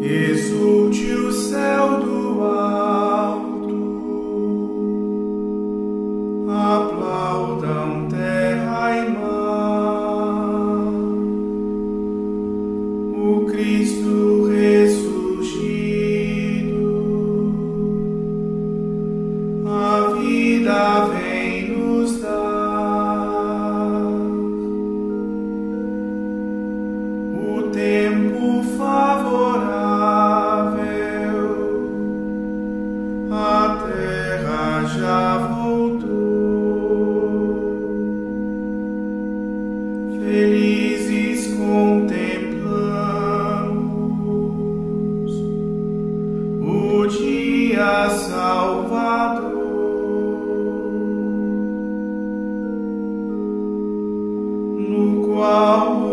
exulte o céu do ar. Oh.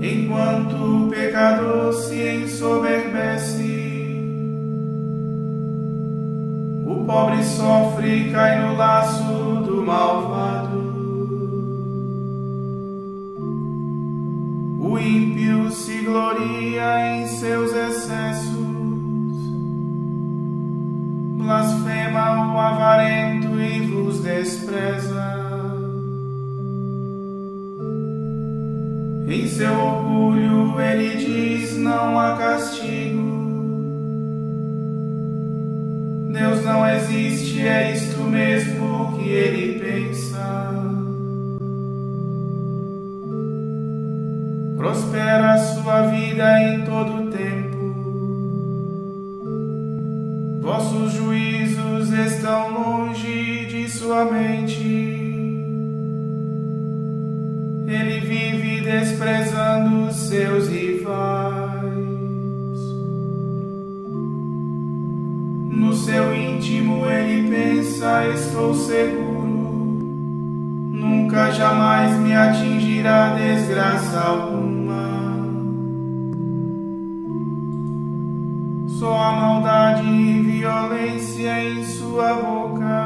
Enquanto o pecador se ensoberbece, o pobre sofre e cai no laço do malvado. O ímpio se gloria em seus excessos blasfema o avarento e vos despreza. Em seu orgulho ele diz: não há castigo. Deus não existe, é isto mesmo que ele pensa. Prospera a sua vida em todo o tempo Vossos juízos estão longe de sua mente. Desprezando seus rivais. No seu íntimo ele pensa: estou seguro, nunca jamais me atingirá desgraça alguma. só a maldade e violência em sua boca.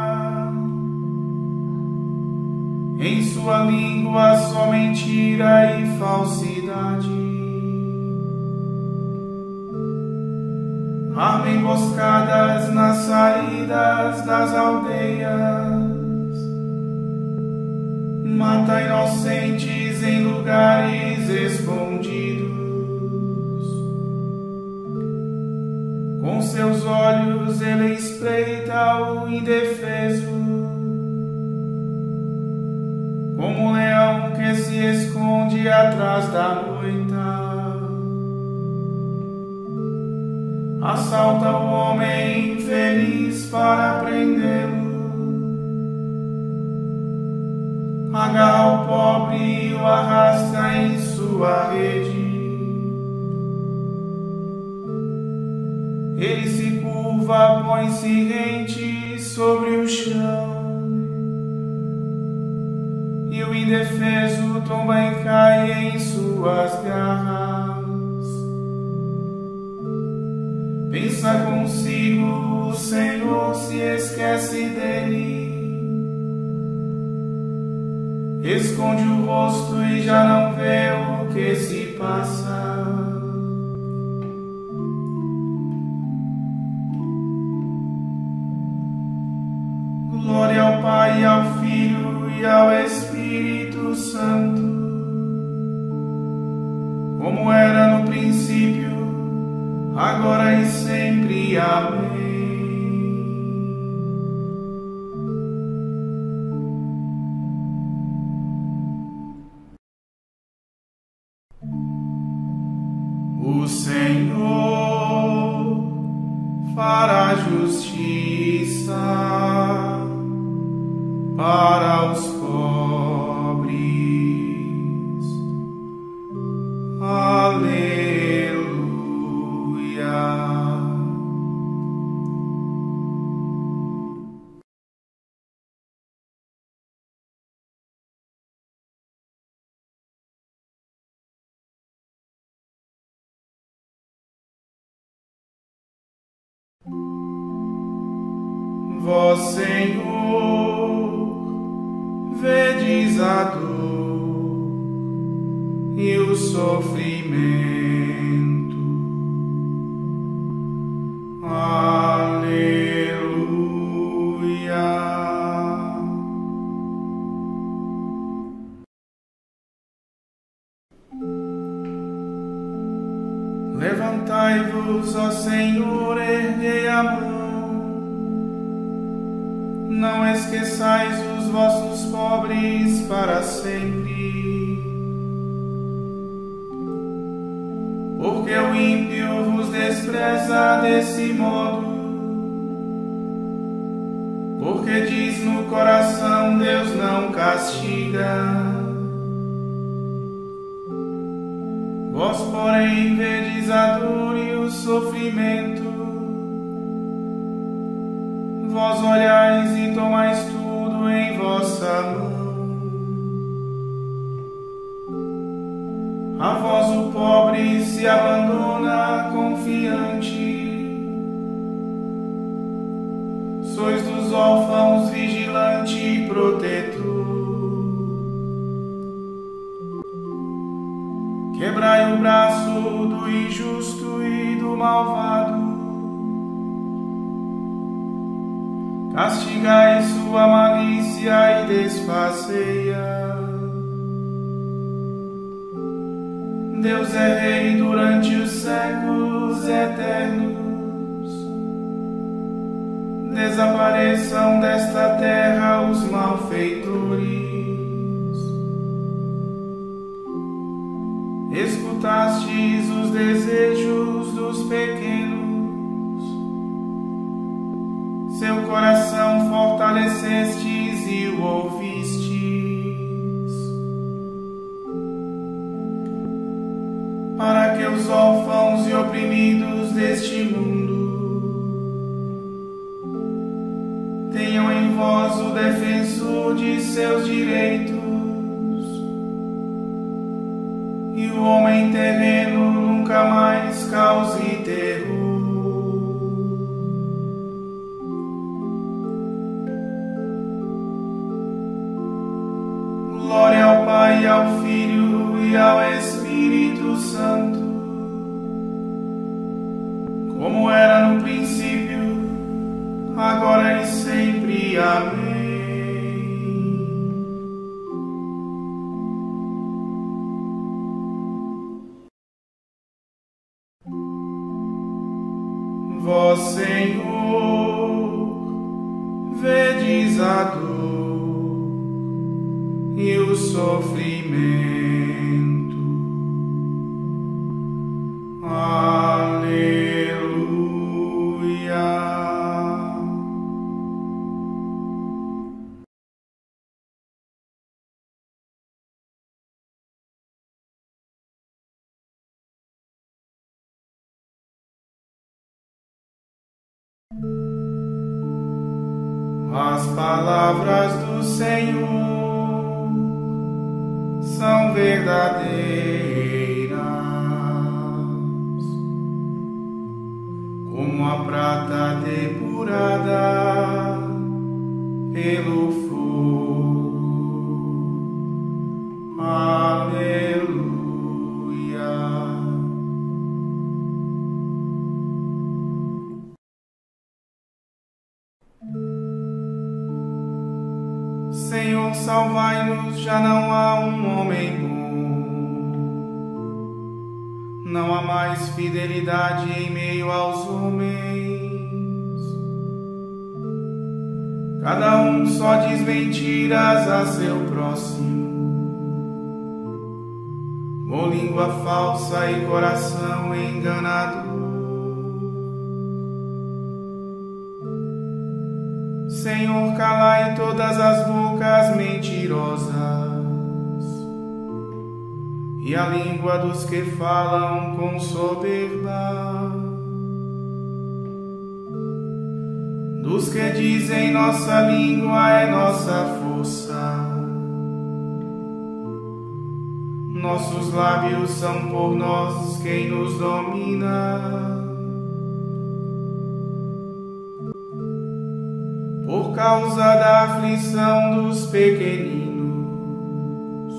Em sua língua só mentira e falsidade. Arma emboscadas nas saídas das aldeias. Mata inocentes em lugares escondidos. Com seus olhos ele espreita o indefeso, como um leão que se esconde atrás da moita. Assalta o homem infeliz para prendê-lo. Agarra o pobre e o arrasta em sua rede. Ele se curva, põe-se rente sobre o chão. Indefeso tomba e cai em suas garras. Pensa consigo, o Senhor se esquece dele. Esconde o rosto e já não vê o que se passa. Glória ao Pai, ao Filho e ao Espírito Santo, como era no princípio, agora e sempre. Amém. Vós, Senhor, vedes a dor e o sofrimento. Porque o ímpio vos despreza desse modo. Porque diz no coração: Deus não castiga. Vós, porém, vedes a dor e o sofrimento Vós olhais e tomais tudo em vossa mão. A vós o pobre se abandona confiante. Sois dos órfãos vigilante e protetor. Quebrai o braço do injusto e do malvado. Castigai sua malícia e desfaceia. Deus é Rei durante os séculos eternos. Desapareçam desta terra os malfeitores. Escutastes os desejos dos pequenos, seu coração fortalecestes e o ouvistes. Os órfãos e oprimidos deste mundo. Tenham em vós o defensor de seus direitos. E o homem terreno nunca mais cause terror. Glória ao Pai, ao Filho e ao Espírito Santo, As palavras do Senhor são verdadeiras, como a prata depurada pelo fogo. Salvai-nos, já não há um homem bom. Não há mais fidelidade em meio aos homens. Cada um só diz mentiras a seu próximo. Com língua falsa e coração enganador. Senhor, calai todas as bocas mentirosas. E a língua dos que falam com soberba, dos que dizem nossa língua é nossa força, nossos lábios são por nós quem nos domina. Causa da aflição dos pequeninos,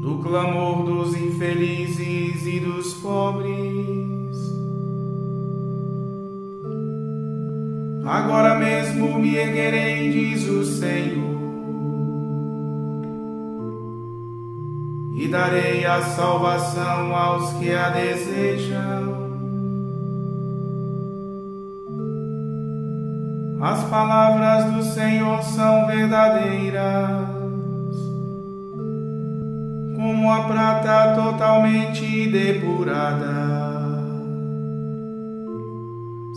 do clamor dos infelizes e dos pobres. Agora mesmo me erguerei, diz o Senhor, e darei a salvação aos que a desejam. As palavras do Senhor são verdadeiras, como a prata totalmente depurada,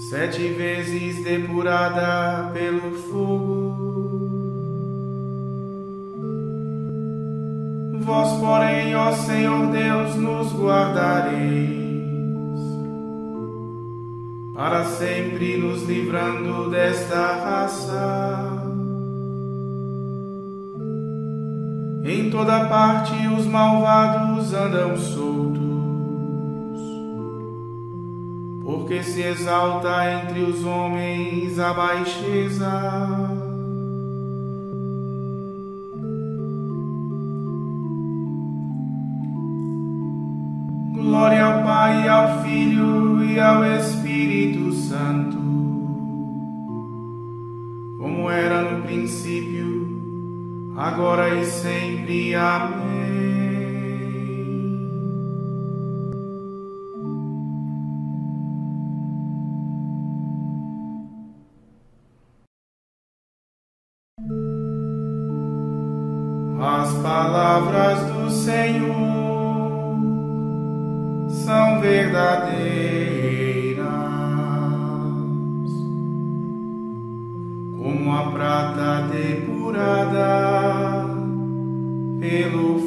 sete vezes depurada pelo fogo. Vós, porém, ó Senhor Deus, nos guardareis para sempre nos livrando desta raça. Em toda parte os malvados andam soltos, porque se exalta entre os homens a baixeza. Ao Espírito Santo, como era no princípio, agora e sempre. Amém. As palavras do Senhor são verdadeiras, depurada pelo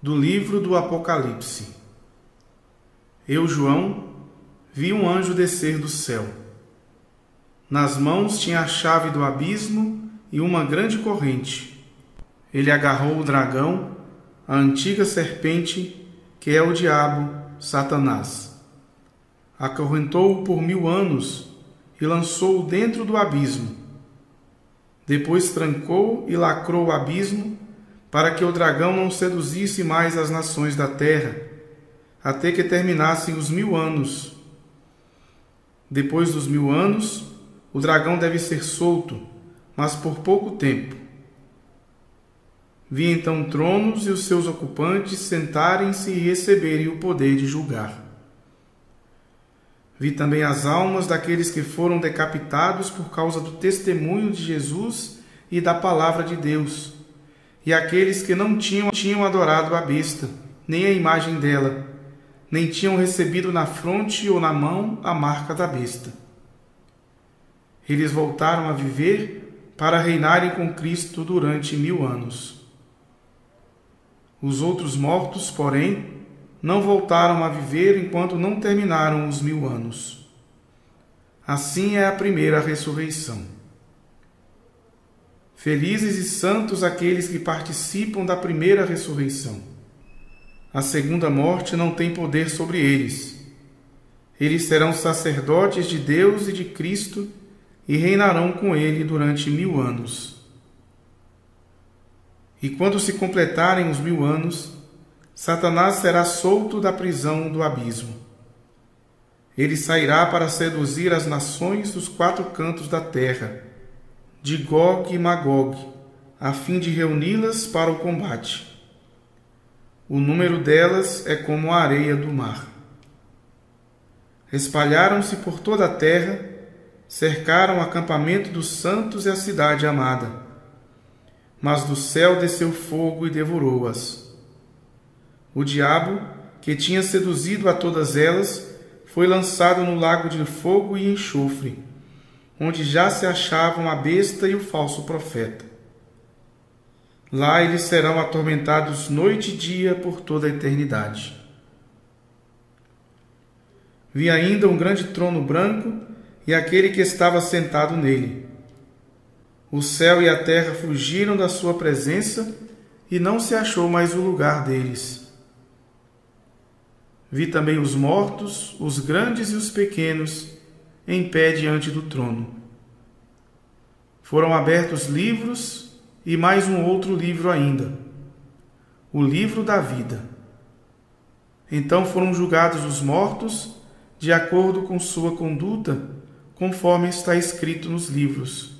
Do livro do Apocalipse. Eu, João, vi um anjo descer do céu. Nas mãos tinha a chave do abismo e uma grande corrente. Ele agarrou o dragão, a antiga serpente, que é o diabo, Satanás. Acorrentou-o por mil anos e lançou-o dentro do abismo. Depois trancou e lacrou o abismo para que o dragão não seduzisse mais as nações da terra, até que terminassem os mil anos. Depois dos mil anos, o dragão deve ser solto, mas por pouco tempo. Vi então tronos e os seus ocupantes sentarem-se e receberem o poder de julgar. Vi também as almas daqueles que foram decapitados por causa do testemunho de Jesus e da palavra de Deus e aqueles que não tinham, tinham adorado a besta, nem a imagem dela, nem tinham recebido na fronte ou na mão a marca da besta. Eles voltaram a viver para reinarem com Cristo durante mil anos. Os outros mortos, porém, não voltaram a viver enquanto não terminaram os mil anos. Assim é a primeira ressurreição. Felizes e santos aqueles que participam da primeira ressurreição. A segunda morte não tem poder sobre eles. Eles serão sacerdotes de Deus e de Cristo e reinarão com ele durante mil anos. E quando se completarem os mil anos, Satanás será solto da prisão do abismo. Ele sairá para seduzir as nações dos quatro cantos da terra de Gog e Magog, a fim de reuni-las para o combate. O número delas é como a areia do mar. Espalharam-se por toda a terra, cercaram o acampamento dos santos e a cidade amada. Mas do céu desceu fogo e devorou-as. O diabo, que tinha seduzido a todas elas, foi lançado no lago de fogo e enxofre onde já se achavam a besta e o falso profeta. Lá eles serão atormentados noite e dia por toda a eternidade. Vi ainda um grande trono branco e aquele que estava sentado nele. O céu e a terra fugiram da sua presença e não se achou mais o lugar deles. Vi também os mortos, os grandes e os pequenos, em pé diante do trono. Foram abertos livros e mais um outro livro ainda, o livro da vida. Então foram julgados os mortos de acordo com sua conduta, conforme está escrito nos livros.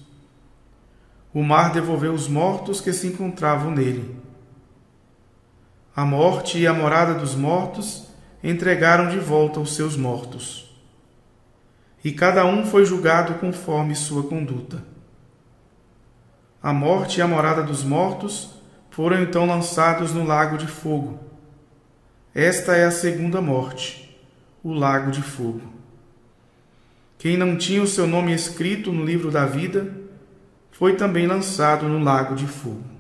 O mar devolveu os mortos que se encontravam nele. A morte e a morada dos mortos entregaram de volta os seus mortos. E cada um foi julgado conforme sua conduta. A morte e a morada dos mortos foram então lançados no lago de fogo. Esta é a segunda morte, o lago de fogo. Quem não tinha o seu nome escrito no livro da vida foi também lançado no lago de fogo.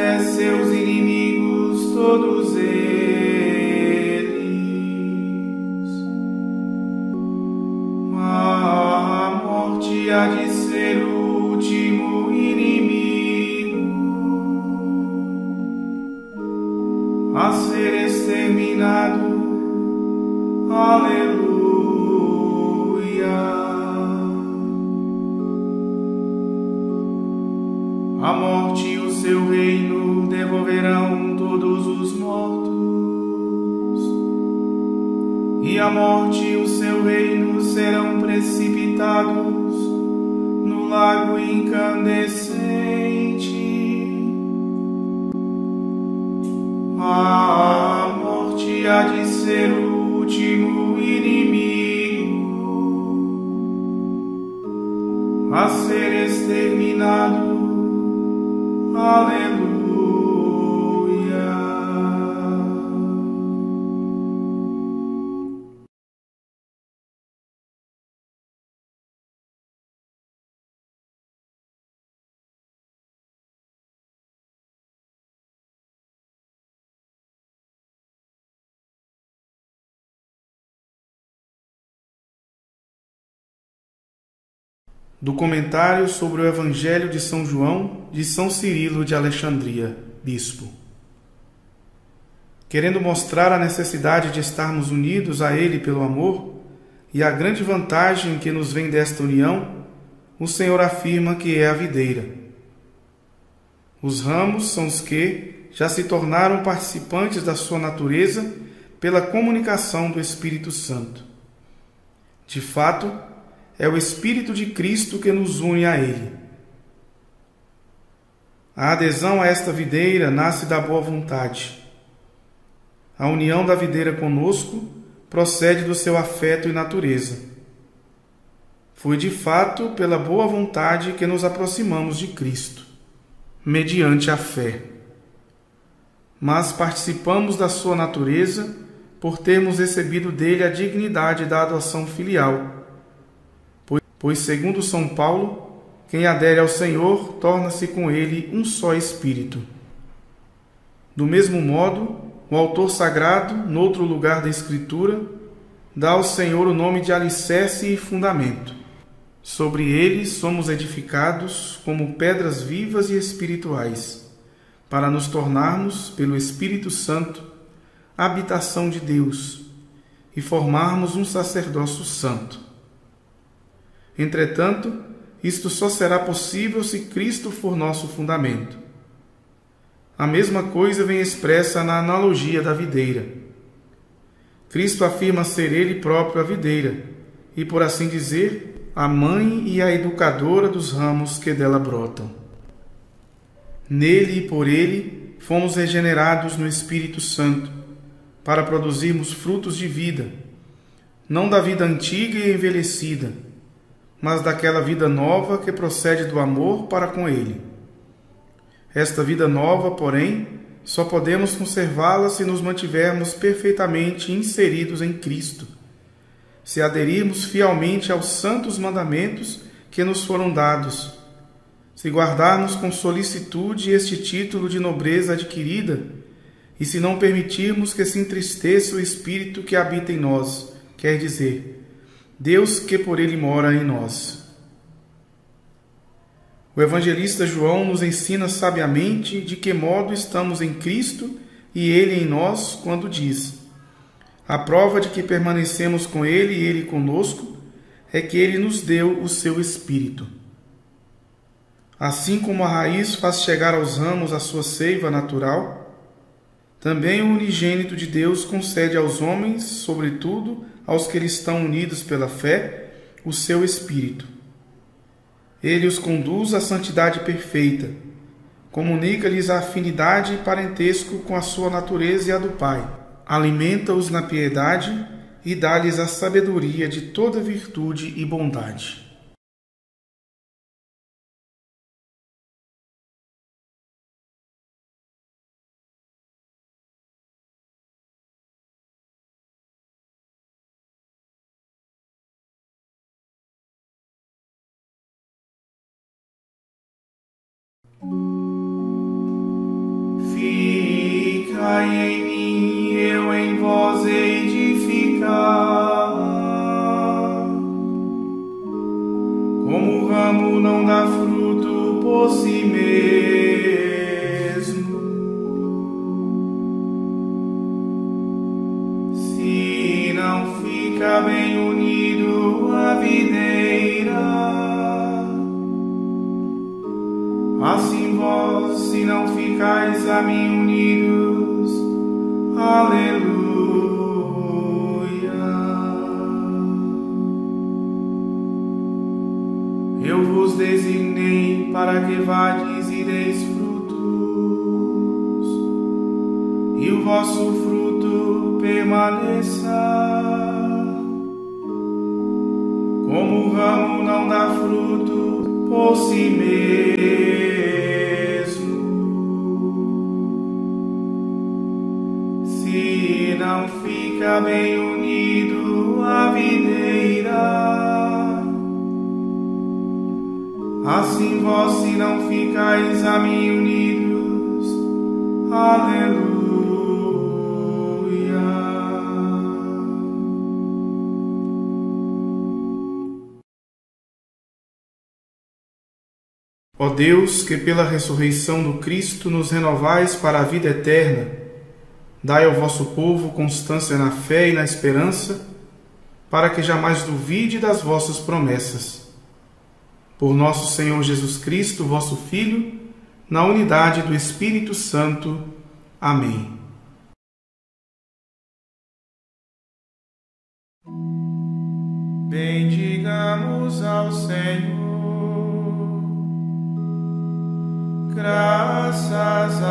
Pés seus inimigos, todos eles. A ser exterminado. Aleluia. Do comentário sobre o Evangelho de São João de São Cirilo de Alexandria, bispo. Querendo mostrar a necessidade de estarmos unidos a Ele pelo amor e a grande vantagem que nos vem desta união, o Senhor afirma que é a videira. Os ramos são os que já se tornaram participantes da sua natureza pela comunicação do Espírito Santo. De fato, é o Espírito de Cristo que nos une a Ele. A adesão a esta videira nasce da boa vontade. A união da videira conosco procede do seu afeto e natureza. Foi de fato pela boa vontade que nos aproximamos de Cristo, mediante a fé. Mas participamos da sua natureza por termos recebido dele a dignidade da adoção filial Pois, segundo São Paulo, quem adere ao Senhor torna-se com ele um só espírito. Do mesmo modo, o autor sagrado, noutro lugar da Escritura, dá ao Senhor o nome de alicerce e fundamento. Sobre ele somos edificados como pedras vivas e espirituais, para nos tornarmos, pelo Espírito Santo, habitação de Deus e formarmos um sacerdócio santo Entretanto, isto só será possível se Cristo for nosso fundamento. A mesma coisa vem expressa na analogia da videira. Cristo afirma ser Ele próprio a videira e, por assim dizer, a mãe e a educadora dos ramos que dela brotam. Nele e por Ele fomos regenerados no Espírito Santo para produzirmos frutos de vida, não da vida antiga e envelhecida mas daquela vida nova que procede do amor para com Ele. Esta vida nova, porém, só podemos conservá-la se nos mantivermos perfeitamente inseridos em Cristo, se aderirmos fielmente aos santos mandamentos que nos foram dados, se guardarmos com solicitude este título de nobreza adquirida, e se não permitirmos que se entristeça o espírito que habita em nós, quer dizer, Deus que por ele mora em nós. O evangelista João nos ensina sabiamente de que modo estamos em Cristo e ele em nós quando diz: A prova de que permanecemos com ele e ele conosco é que ele nos deu o seu espírito. Assim como a raiz faz chegar aos ramos a sua seiva natural, também o unigênito de Deus concede aos homens, sobretudo aos que lhe estão unidos pela fé, o seu espírito. Ele os conduz à santidade perfeita, comunica-lhes a afinidade e parentesco com a sua natureza e a do Pai, alimenta-os na piedade e dá-lhes a sabedoria de toda virtude e bondade. Ficais a mim unidos, aleluia. Eu vos designei para que vades e deis frutos, e o vosso fruto permaneça. Como o ramo não dá fruto por si mesmo, fica bem unido à videira. Assim vós se não ficais a mim unidos, aleluia. Ó Deus, que pela ressurreição do Cristo nos renovais para a vida eterna, Dai ao vosso povo constância na fé e na esperança, para que jamais duvide das vossas promessas. Por nosso Senhor Jesus Cristo, vosso Filho, na unidade do Espírito Santo. Amém. Bendigamos ao Senhor. Graças